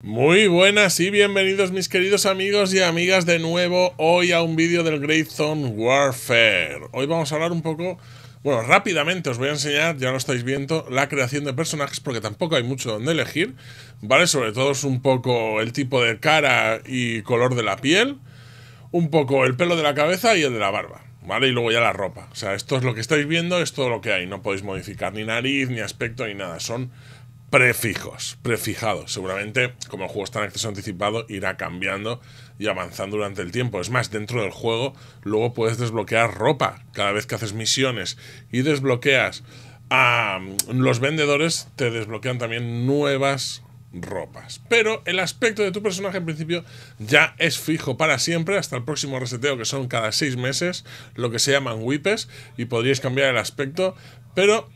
Muy buenas y bienvenidos mis queridos amigos y amigas de nuevo hoy a un vídeo del Great Zone Warfare. Hoy vamos a hablar un poco, bueno, rápidamente os voy a enseñar, ya lo estáis viendo, la creación de personajes porque tampoco hay mucho donde elegir, ¿vale? Sobre todo es un poco el tipo de cara y color de la piel, un poco el pelo de la cabeza y el de la barba. ¿Vale? Y luego ya la ropa. O sea, esto es lo que estáis viendo, es todo lo que hay. No podéis modificar ni nariz, ni aspecto, ni nada. Son prefijos, prefijados. Seguramente, como el juego está en acceso anticipado, irá cambiando y avanzando durante el tiempo. Es más, dentro del juego, luego puedes desbloquear ropa. Cada vez que haces misiones y desbloqueas a los vendedores, te desbloquean también nuevas ropas. Pero el aspecto de tu personaje en principio ya es fijo para siempre hasta el próximo reseteo que son cada seis meses, lo que se llaman whippes y podríais cambiar el aspecto, pero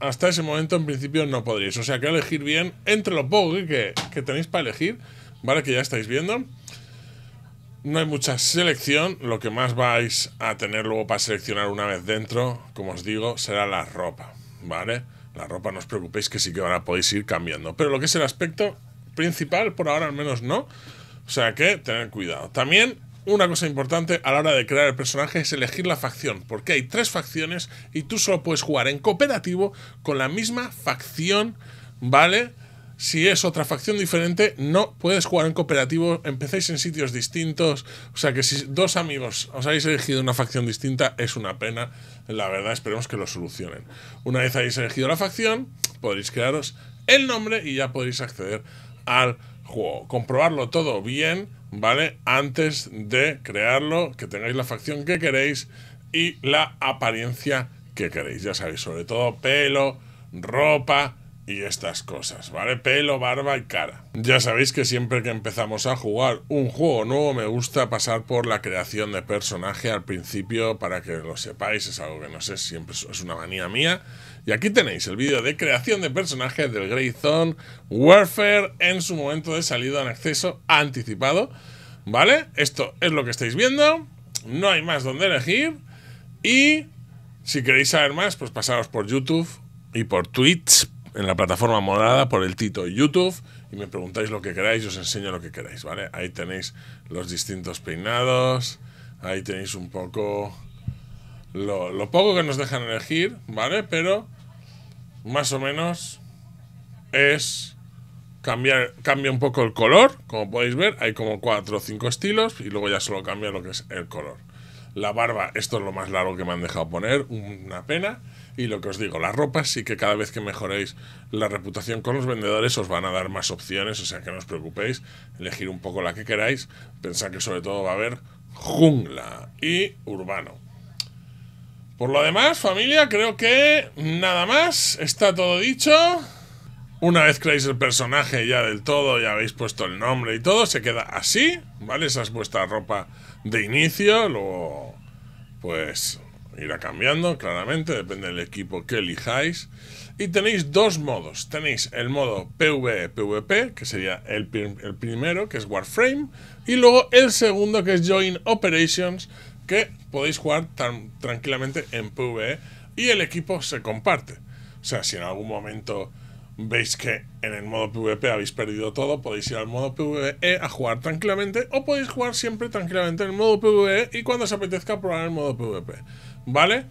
hasta ese momento en principio no podríais. O sea que elegir bien entre lo poco que, tenéis para elegir, ¿vale? Que ya estáis viendo. No hay mucha selección, lo que más vais a tener luego para seleccionar una vez dentro, como os digo, será la ropa, ¿vale? La ropa no os preocupéis que sí que ahora podéis ir cambiando. Pero lo que es el aspecto principal, por ahora al menos no. O sea que tener cuidado. También una cosa importante a la hora de crear el personaje es elegir la facción, porque hay tres facciones y tú solo puedes jugar en cooperativo con la misma facción, ¿vale? Si es otra facción diferente, no puedes jugar en cooperativo, empecéis en sitios distintos, o sea que si dos amigos os habéis elegido una facción distinta, es una pena, la verdad esperemos que lo solucionen. Una vez hayáis elegido la facción, podréis crearos el nombre y ya podréis acceder al. Comprobarlo todo bien ¿vale? Antes de crearlo, que tengáis la facción que queréis y la apariencia que queréis. Ya sabéis, sobre todo pelo, ropa y estas cosas, ¿vale? Pelo, barba y cara. Ya sabéis que siempre que empezamos a jugar un juego nuevo me gusta pasar por la creación de personaje al principio para que lo sepáis, es algo que no sé, siempre es una manía mía. Y aquí tenéis el vídeo de creación de personaje del Grey Zone Warfare en su momento de salida en acceso anticipado. ¿Vale? Esto es lo que estáis viendo. No hay más donde elegir. Y si queréis saber más, pues pasaros por YouTube y por Twitch en la plataforma morada por el Tito YouTube y me preguntáis lo que queráis os enseño lo que queráis, ¿vale? Ahí tenéis los distintos peinados, ahí tenéis un poco lo, poco que nos dejan elegir, ¿vale? Pero más o menos es cambiar, cambia un poco el color, como podéis ver, hay como cuatro o cinco estilos y luego ya solo cambia lo que es el color. La barba, esto es lo más largo que me han dejado poner, una pena. Y lo que os digo, las ropas sí que cada vez que mejoréis la reputación con los vendedores os van a dar más opciones, o sea que no os preocupéis, elegir un poco la que queráis, pensad que sobre todo va a haber jungla y urbano. Por lo demás, familia, creo que nada más. Está todo dicho. Una vez creáis el personaje ya del todo, ya habéis puesto el nombre y todo, se queda así, ¿vale? Esa es vuestra ropa de inicio. Luego, pues, irá cambiando, claramente, depende del equipo que elijáis. Y tenéis dos modos. Tenéis el modo PvE-PvP, que sería el, el primero, que es Warframe. Y luego el segundo, que es Join Operations, que podéis jugar tan tranquilamente en PvE y el equipo se comparte. O sea, si en algún momento veis que en el modo PvP habéis perdido todo, podéis ir al modo PvE a jugar tranquilamente o podéis jugar siempre tranquilamente en el modo PvE y cuando os apetezca probar el modo PvP. ¿Vale?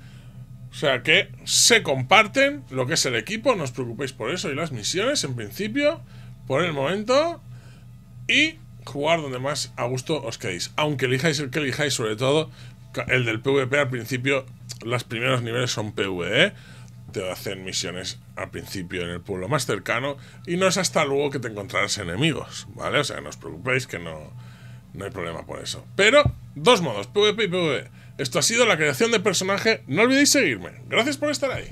O sea que se comparten lo que es el equipo, no os preocupéis por eso y las misiones en principio, por el momento. Y jugar donde más a gusto os quedéis. Aunque elijáis el que elijáis, sobre todo el del PvP al principio, los primeros niveles son PvE. Te hacen misiones al principio en el pueblo más cercano y no es hasta luego que te encontrarás enemigos, ¿vale? O sea, no os preocupéis que no, no hay problema por eso. Pero, dos modos, PvP y PvE. Esto ha sido la creación de personaje. No olvidéis seguirme. Gracias por estar ahí.